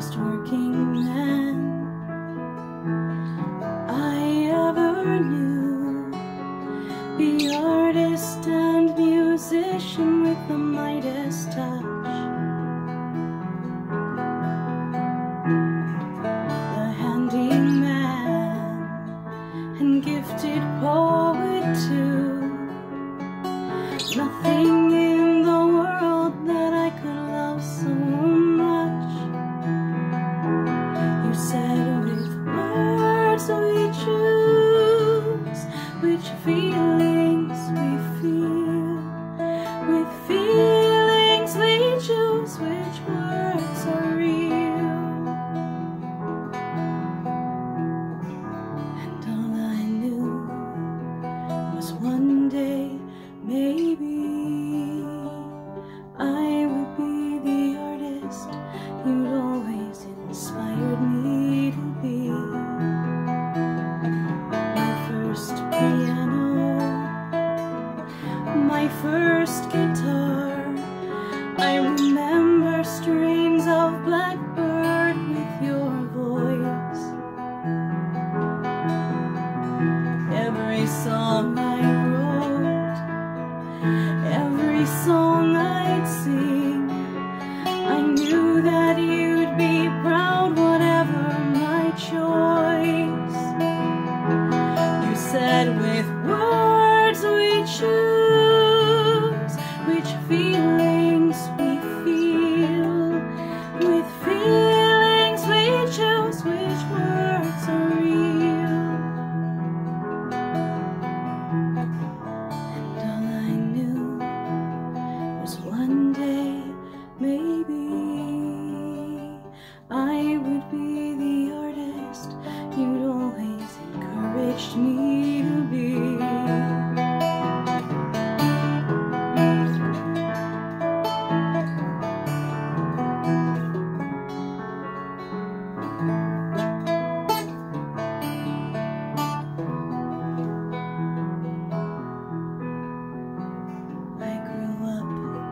hardest working man I ever knew. The artist and musician with the Midas touch. The handyman and gifted poet too. Nothing you'd always inspired me to be. My first piano, my first guitar. I remember strains of blackbird with your voice. Every song I wrote, every song I'd sing,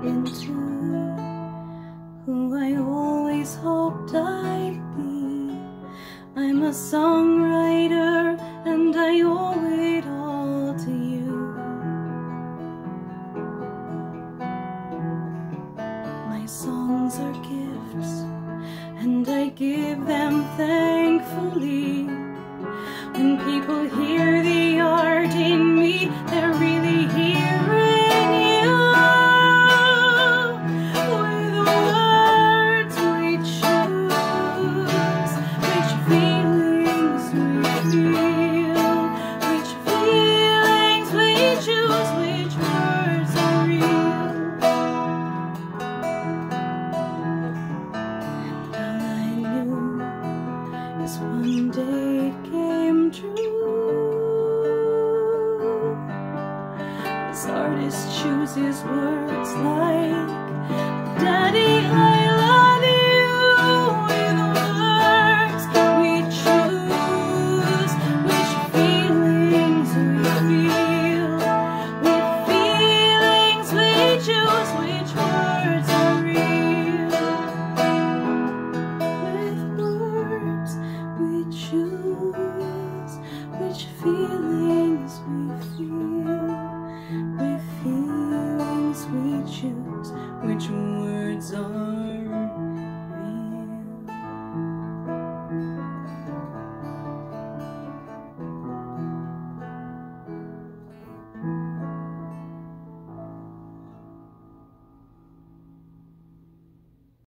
into who I always hoped I'd be. I'm a songwriter and I owe it all to you. My songs are gifts and I give them thankfully. Artist chooses words like Daddy, I love you with words we choose, which feelings we feel. With feelings we choose, which words are real. With words we choose which feelings we feel. Which words are